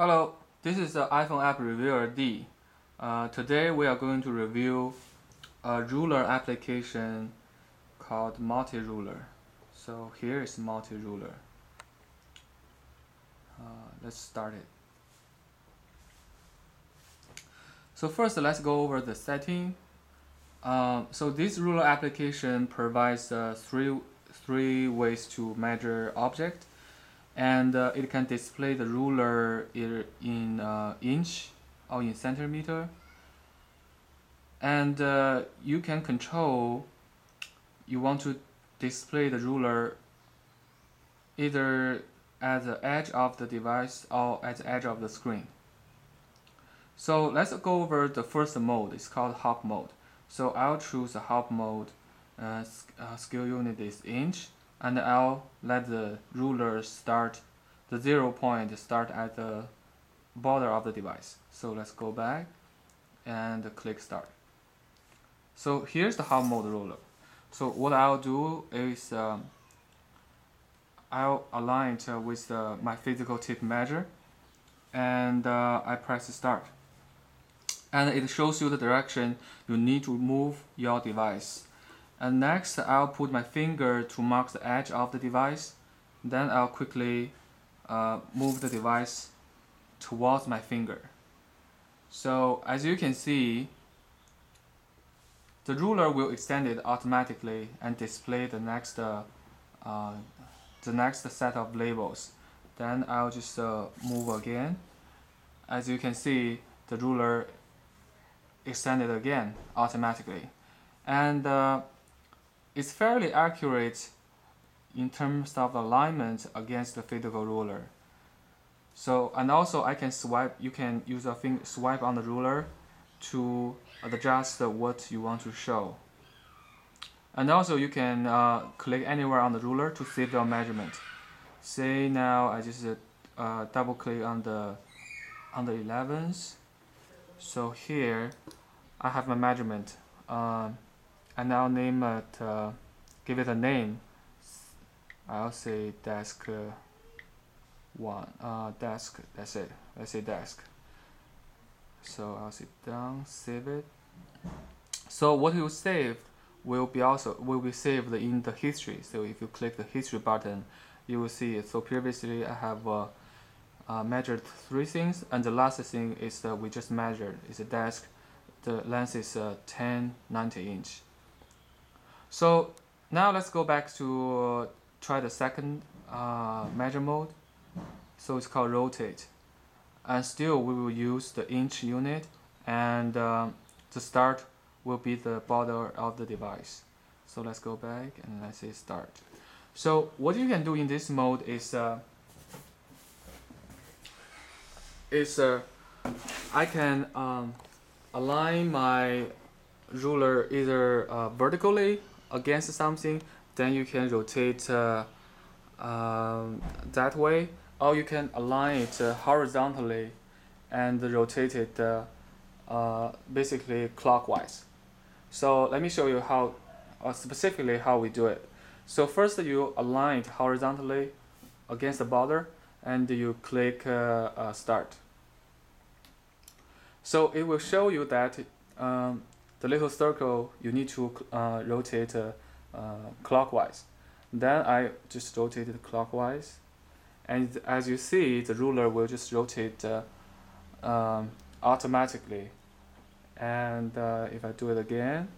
Hello, this is the iPhone app reviewer D. Uh, today we are going to review a ruler application called MultiRuler. So here is MultiRuler. Uh, let's start it. So first let's go over the setting. Um, so this ruler application provides uh, three, three ways to measure object and uh, it can display the ruler in uh, inch or in centimeter. And uh, you can control you want to display the ruler either at the edge of the device or at the edge of the screen. So let's go over the first mode. It's called hop mode. So I'll choose the hop mode uh, uh, scale unit is inch and I'll let the ruler start the zero point start at the border of the device. So let's go back and click start. So here's the hop mode ruler. So what I'll do is um, I'll align it with my physical tip measure and uh, I press start. And it shows you the direction you need to move your device and next, I'll put my finger to mark the edge of the device. Then I'll quickly uh, move the device towards my finger. So as you can see, the ruler will extend it automatically and display the next uh, uh, the next set of labels. Then I'll just uh, move again. As you can see, the ruler extended again automatically. And it's fairly accurate in terms of alignment against the physical ruler. So, and also I can swipe, you can use a finger swipe on the ruler to adjust what you want to show. And also you can uh, click anywhere on the ruler to save your measurement. Say now I just uh, double click on the on the 11s. So here I have my measurement. Uh, and I'll name it, uh, give it a name. I'll say desk uh, one, uh, desk, that's it. Let's say desk. So I'll sit down, save it. So what you saved will be also will be saved in the history. So if you click the history button, you will see it. So previously I have uh, uh, measured three things, and the last thing is that we just measured is a desk. The length is uh, 10, 90 inch. So now let's go back to uh, try the second uh, measure mode. So it's called rotate. And still we will use the inch unit and um, the start will be the border of the device. So let's go back and let's say start. So what you can do in this mode is uh, is uh, I can um, align my ruler either uh, vertically against something, then you can rotate uh, um, that way, or you can align it uh, horizontally and rotate it uh, uh, basically clockwise. So let me show you how uh, specifically how we do it. So first you align it horizontally against the border and you click start. So it will show you that um, the little circle you need to uh, rotate uh, clockwise. Then I just rotate it clockwise, and as you see, the ruler will just rotate uh, um, automatically. And uh, if I do it again,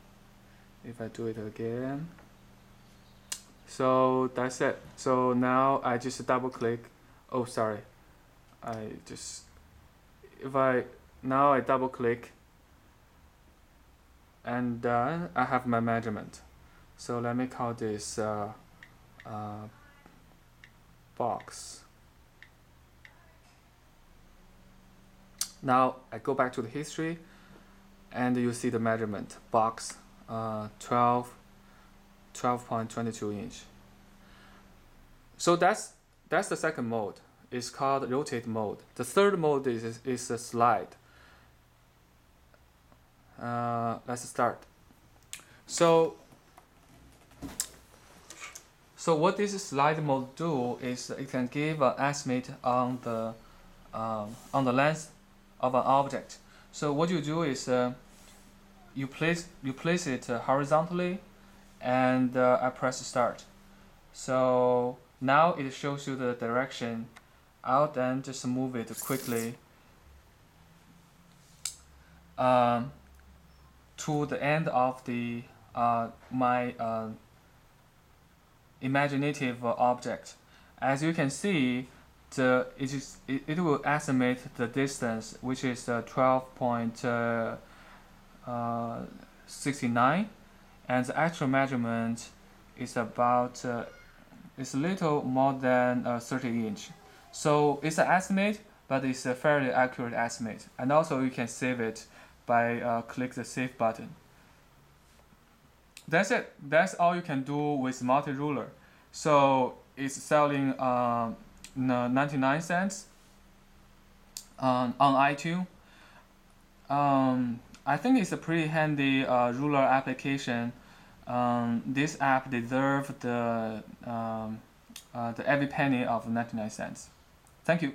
if I do it again, so that's it. So now I just double click. Oh, sorry, I just if I now I double click and then I have my measurement. So let me call this uh, uh, box. Now I go back to the history and you see the measurement box uh, 12 12.22 inch. So that's that's the second mode. It's called rotate mode. The third mode is, is a slide uh, let's start so so what this slide mode do is it can give an estimate on the um, on the length of an object. So what you do is uh, you place you place it uh, horizontally, and uh, I press start. So now it shows you the direction. I'll then just move it quickly um, to the end of the uh, my uh, imaginative object. As you can see, the it is it, it will estimate the distance, which is uh, twelve point uh, uh, and the actual measurement is about uh, it's a little more than uh, thirty inch. So it's an estimate, but it's a fairly accurate estimate. And also you can save it by uh, click the save button. That's it. That's all you can do with MultiRuler. So it's selling um, 99 cents um, on iTunes. Um, I think it's a pretty handy uh, ruler application. Um, this app deserves the um, uh, the every penny of 99 cents. Thank you.